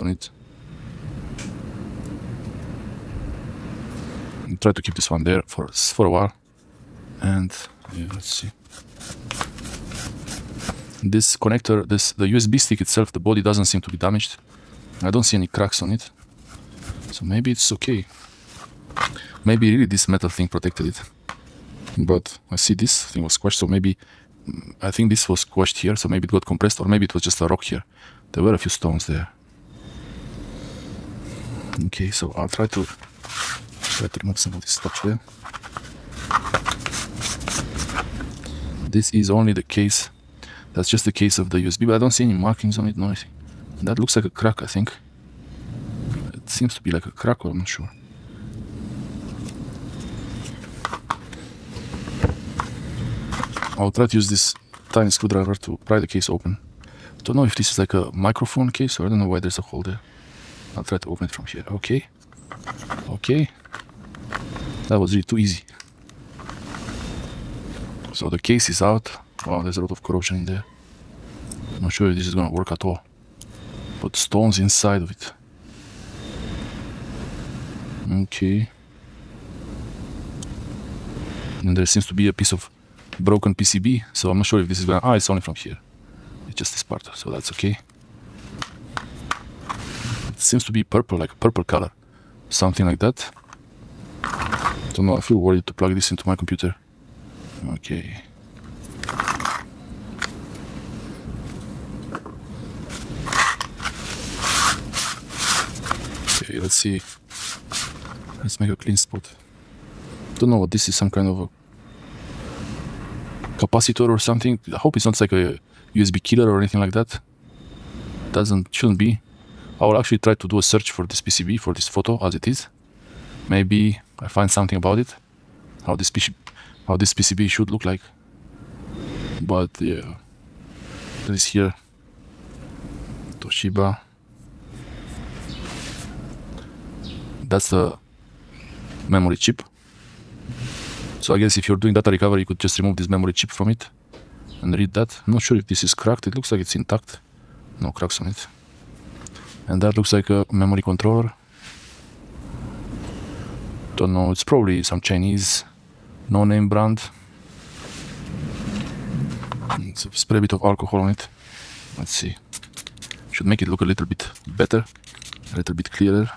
on it. Try to keep this one there for for a while. And yeah, let's see. This connector, this the USB stick itself, the body doesn't seem to be damaged. I don't see any cracks on it. So maybe it's okay. Maybe really this metal thing protected it. But I see this thing was squashed, so maybe I think this was squashed here, so maybe it got compressed, or maybe it was just a rock here. There were a few stones there. Okay, so I'll try to try to remove some of this stuff there. This is only the case. That's just the case of the USB, but I don't see any markings on it, no anything. That looks like a crack, I think. It seems to be like a crack, or I'm not sure. I'll try to use this tiny screwdriver to pry the case open. Don't know if this is like a microphone case or I don't know why there's a hole there. I'll try to open it from here. Okay. Okay. That was really too easy. So the case is out. Wow, there's a lot of corrosion in there. I'm not sure if this is gonna work at all. But stones inside of it. Okay. And there seems to be a piece of broken PCB, so I'm not sure if this is gonna... Ah, it's only from here. It's just this part, so that's okay. Seems to be purple, like a purple color. Something like that. Don't know, I feel worried to plug this into my computer. Okay. Okay, let's see. Let's make a clean spot. Don't know what this is, some kind of a capacitor or something. I hope it's not like a USB killer or anything like that. Doesn't, shouldn't be. I will actually try to do a search for this PCB, for this photo as it is. Maybe I find something about it. How this PCB, how this PCB should look like. But yeah, there is here Toshiba. That's the memory chip. So I guess if you're doing data recovery, you could just remove this memory chip from it and read that. I'm not sure if this is cracked. It looks like it's intact. No cracks on it. And that looks like a memory controller. Don't know, it's probably some Chinese no-name brand. A spray a bit of alcohol on it. Let's see. Should make it look a little bit better, a little bit clearer.